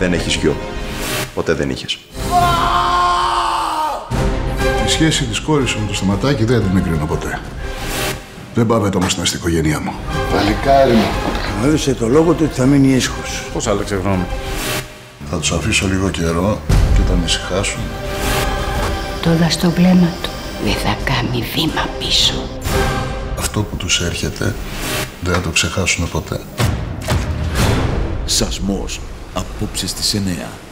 Δεν έχεις γιο. Ποτέ δεν είχες. Η σχέση της κόρης σου με το σταματάκι δεν την εγκρίνω ποτέ. Δεν πάμε όμως να στην οικογένειά μου. Παλικάρι μου. Μου έδωσε το λόγο του ότι θα μείνει ήσυχος. Πώς άλλαξε γνώμη; Θα τους αφήσω λίγο καιρό και όταν ησυχάσουν Τώρα στο βλέμμα του δεν θα κάνει βήμα πίσω. αυτό που τους έρχεται δεν θα το ξεχάσουν ποτέ. Σασμός. Απόψε στις 9.